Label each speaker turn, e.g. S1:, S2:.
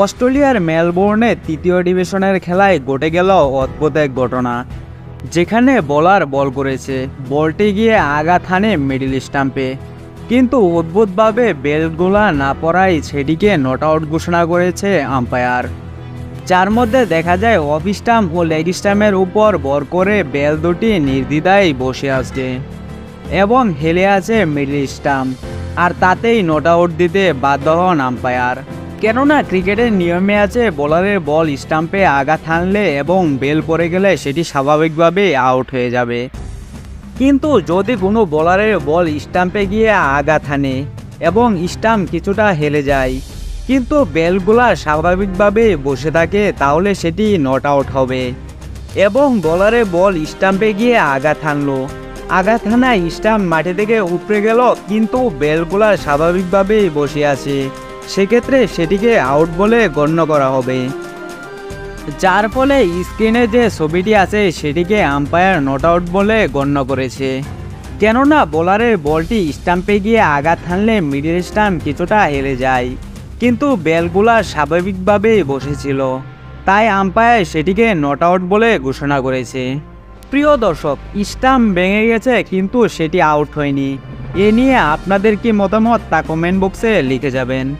S1: অস্ট্রেলিয়ার মেলবোর্নে তৃতীয় ডিভিশনের খেলায় ঘটে গেল অদ্ভুত এক ঘটনা। যেখানে বলার বল করেছে বলটি গিয়ে আঘাত হানে মিডিল স্টাম্পে কিন্তু অদ্ভুতভাবে বেলগুলা না পড়াই সেটিকে নট আউট ঘোষণা করেছে আম্পায়ার যার মধ্যে দেখা যায় অফ স্টাম্প ও লেগ স্টাম্পের উপর বর করে বেল দুটি নির্দ্বিধায় বসে আসছে এবং হেলে আছে মিডল স্টাম্প আর তাতেই নোট আউট দিতে বাধ্য হন আম্পায়ার। কেননা ক্রিকেটের নিয়মে আছে বোলারের বল স্টাম্পে আঘাত হানলে এবং বেল পড়ে গেলে সেটি স্বাভাবিকভাবেই আউট হয়ে যাবে। কিন্তু যদি কোনো বোলারের বল স্টাম্পে গিয়ে আঘাত হানে এবং স্টাম্প কিছুটা হেলে যায়, কিন্তু বেলগুলা স্বাভাবিকভাবে বসে থাকে, তাহলে সেটি নট আউট হবে। এবং বলারের বল স্টাম্পে গিয়ে আঘাত হানলো। আঘাত হানায় স্টাম্প মাটি থেকে উপড়ে গেল, কিন্তু বেলগুলা স্বাভাবিকভাবেই বসে আছে। সেক্ষেত্রে সেটিকে আউট বলে গণ্য করা হবে। যার ফলে স্ক্রিনে যে ছবিটি আছে, সেটিকে আম্পায়ার নট আউট বলে গণ্য করেছে। কেননা বোলারের বলটি স্টাম্পে গিয়ে আঘাত হানলে মিডিল স্টাম্প কিছুটা হেলে যায়। কিন্তু বেলগুলা স্বাভাবিকভাবেই বসেছিল। তাই আম্পায়ার সেটিকে নট আউট বলে ঘোষণা করেছে। প্রিয় দর্শক স্টাম্প ভেঙে গেছে, কিন্তু সেটি আউট হয়নি। এ নিয়ে আপনাদের কি মতামত তা কমেন্ট বক্সে লিখে যাবেন।